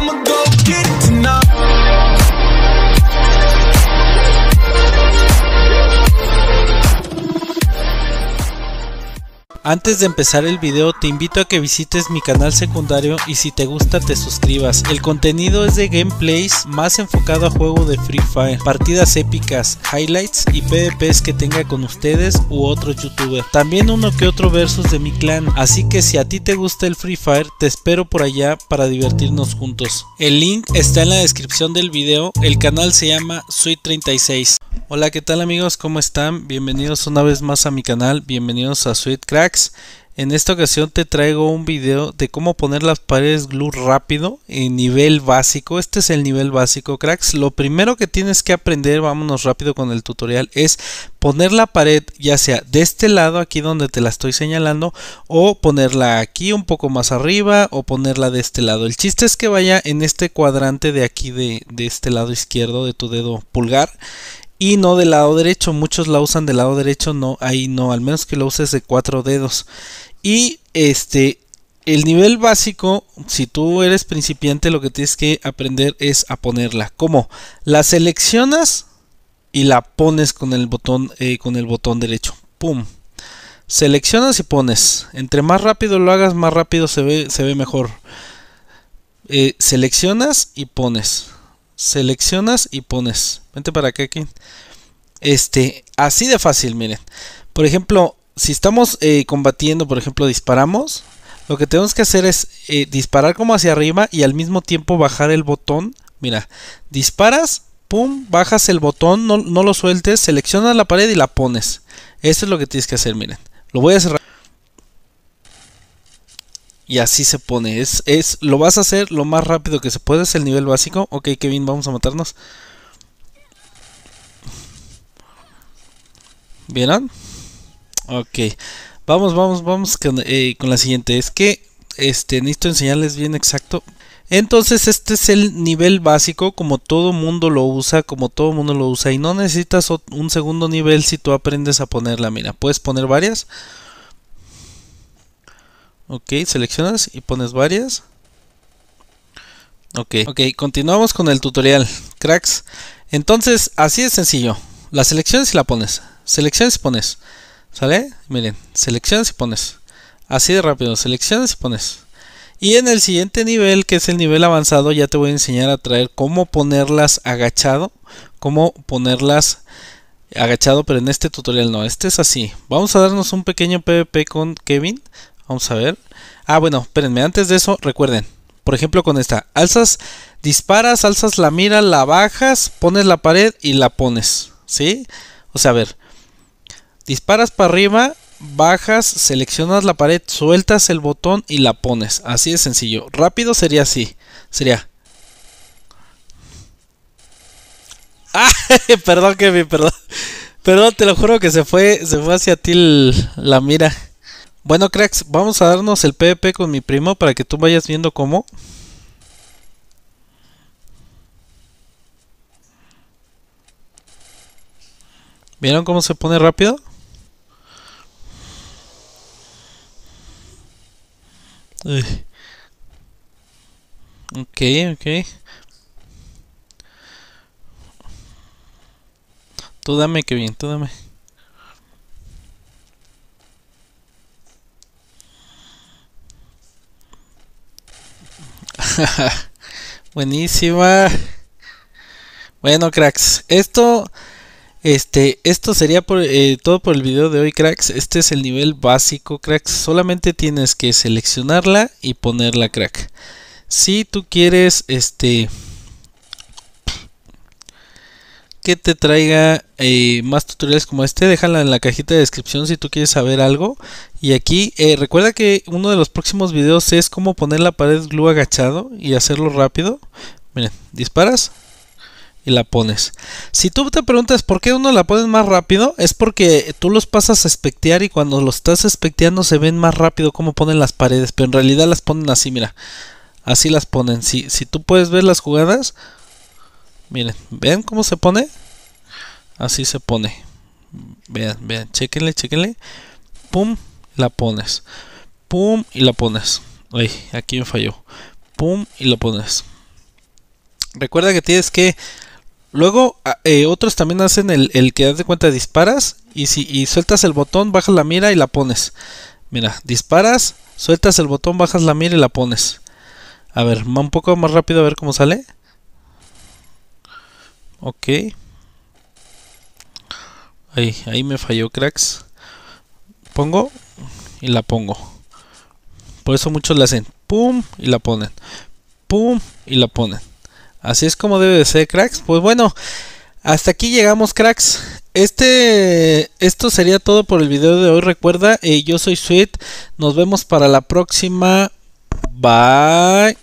I'ma go Antes de empezar el video te invito a que visites mi canal secundario y si te gusta te suscribas. El contenido es de gameplays más enfocado a juego de Free Fire, partidas épicas, highlights y PvPs que tenga con ustedes u otros youtubers. También uno que otro versus de mi clan, así que si a ti te gusta el Free Fire te espero por allá para divertirnos juntos. El link está en la descripción del video, el canal se llama Sweet36. Hola, ¿qué tal amigos? ¿Cómo están? Bienvenidos una vez más a mi canal, bienvenidos a Sweet Cracks. En esta ocasión te traigo un video de cómo poner las paredes glue rápido en nivel básico. Este es el nivel básico, cracks. Lo primero que tienes que aprender, vámonos rápido con el tutorial, es poner la pared ya sea de este lado, aquí donde te la estoy señalando, o ponerla aquí un poco más arriba, o ponerla de este lado. El chiste es que vaya en este cuadrante de aquí, de, de este lado izquierdo de tu dedo pulgar y no del lado derecho. Muchos la usan del lado derecho, no, ahí no, al menos que lo uses de cuatro dedos. Y este, el nivel básico, si tú eres principiante, lo que tienes que aprender es a ponerla. ¿Cómo? La seleccionas y la pones con el botón, eh, con el botón derecho. ¡Pum! Seleccionas y pones. Entre más rápido lo hagas, más rápido se ve, se ve mejor. Eh, seleccionas y pones seleccionas y pones. Vente para acá, aquí. Este, así de fácil, miren. Por ejemplo, si estamos eh, combatiendo, por ejemplo, disparamos, lo que tenemos que hacer es eh, disparar como hacia arriba y al mismo tiempo bajar el botón. Mira, disparas, pum, bajas el botón, no, no lo sueltes, seleccionas la pared y la pones. Eso es lo que tienes que hacer, miren. Lo voy a cerrar. Y así se pone. Es, es, lo vas a hacer lo más rápido que se puede. Es el nivel básico. Ok, Kevin, vamos a matarnos. ¿Vieron? Ok. Vamos, vamos, vamos con, eh, con la siguiente. Es que este necesito enseñarles bien exacto. Entonces este es el nivel básico como todo mundo lo usa, como todo mundo lo usa y no necesitas un segundo nivel si tú aprendes a ponerla. Mira, puedes poner varias. Ok, seleccionas y pones varias. Ok, ok, continuamos con el tutorial, cracks. Entonces, así de sencillo. La seleccionas y la pones. Seleccionas y pones. ¿Sale? Miren, seleccionas y pones. Así de rápido, seleccionas y pones. Y en el siguiente nivel, que es el nivel avanzado, ya te voy a enseñar a traer cómo ponerlas agachado. Cómo ponerlas agachado, pero en este tutorial no. Este es así. Vamos a darnos un pequeño PvP con Kevin. Vamos a ver. Ah, bueno, espérenme. Antes de eso, recuerden. Por ejemplo, con esta. Alzas, disparas, alzas la mira, la bajas, pones la pared y la pones. ¿Sí? O sea, a ver. Disparas para arriba, bajas, seleccionas la pared, sueltas el botón y la pones. Así de sencillo. Rápido sería así. Sería. Ah, perdón, Kevin, perdón. Perdón, te lo juro que se fue, se fue hacia ti la mira. Bueno, cracks, vamos a darnos el PvP con mi primo para que tú vayas viendo cómo. ¿Vieron cómo se pone rápido? Uy. Ok, ok. Tú dame, que bien, tú dame. Buenísima. Bueno, cracks, esto este, esto sería por, eh, todo por el video de hoy, cracks. Este es el nivel básico, cracks. Solamente tienes que seleccionarla y ponerla, crack. Si tú quieres, este, que te traiga eh, más tutoriales como este, déjala en la cajita de descripción si tú quieres saber algo. Y aquí, eh, recuerda que uno de los próximos videos es cómo poner la pared glue agachado y hacerlo rápido. Miren, disparas y la pones. Si tú te preguntas por qué uno la pones más rápido, es porque tú los pasas a espectear y cuando los estás especteando se ven más rápido cómo ponen las paredes, pero en realidad las ponen así, mira. Así las ponen. Si, si tú puedes ver las jugadas, miren, ¿ven cómo se pone? Así se pone. Vean, vean, chequenle, chequenle. Pum, la pones. Pum y la pones. Ay, aquí me falló. Pum y la pones. Recuerda que tienes que Luego, eh, otros también hacen el, el que das de cuenta disparas y si y sueltas el botón, bajas la mira y la pones. Mira, disparas, sueltas el botón, bajas la mira y la pones. A ver, un poco más rápido a ver cómo sale. Ok. Ahí, ahí me falló, cracks. Pongo y la pongo. Por eso muchos le hacen pum y la ponen. Pum y la ponen. Así es como debe de ser, cracks. Pues bueno, hasta aquí llegamos, cracks. Este, esto sería todo por el video de hoy. Recuerda, eh, yo soy Sweet. Nos vemos para la próxima. Bye.